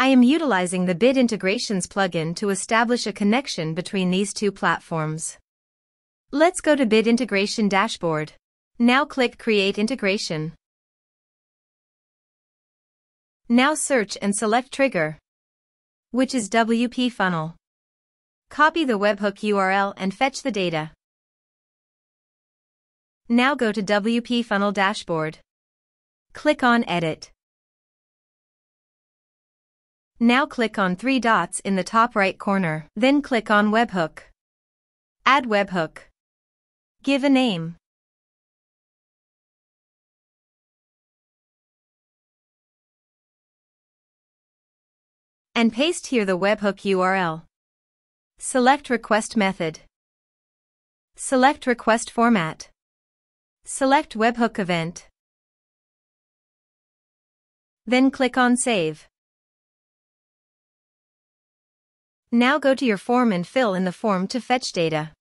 I am utilizing the Bit Integrations plugin to establish a connection between these two platforms. Let's go to Bit Integration Dashboard. Now click Create Integration. Now search and select Trigger, which is WP Funnel. Copy the webhook URL and fetch the data. Now go to WP Funnel Dashboard. Click on Edit. Now click on three dots in the top right corner, then click on Webhook. Add webhook. Give a name. And paste here the webhook URL. Select Request Method. Select Request Format. Select Webhook Event. Then click on Save. Now go to your form and fill in the form to fetch data.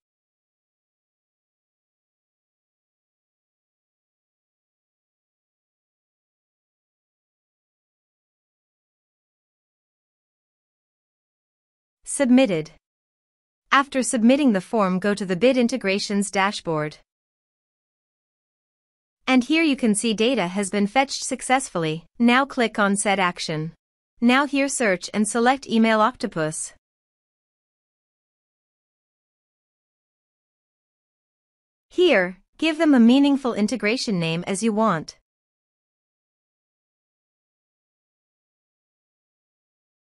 Submitted. After submitting the form go to the Bit Integrations dashboard. And here you can see data has been fetched successfully. Now click on Set Action. Now here search and select Email Octopus. Here, give them a meaningful integration name as you want.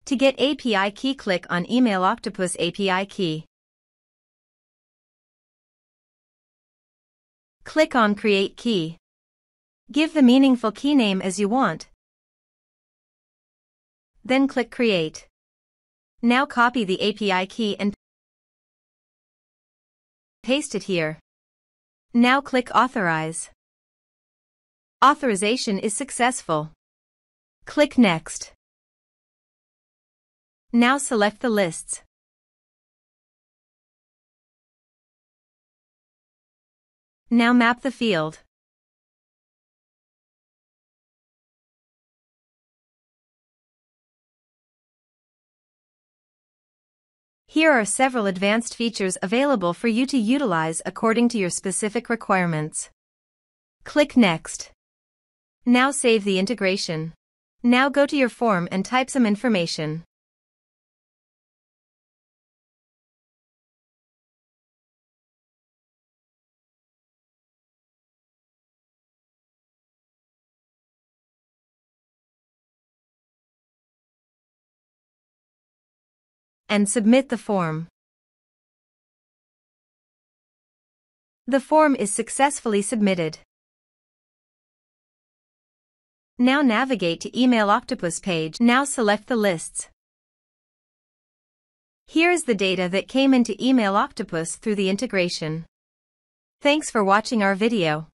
To get API key click on Email Octopus API key. Click on Create Key. Give the meaningful key name as you want. Then click Create. Now copy the API key and paste it here. Now click Authorize. Authorization is successful. Click Next. Now select the lists. Now map the field. Here are several advanced features available for you to utilize according to your specific requirements. Click Next. Now save the integration. Now go to your form and type some information. And submit the form. The form is successfully submitted. Now navigate to Email Octopus page. Now select the lists. Here is the data that came into Email Octopus through the integration. Thanks for watching our video.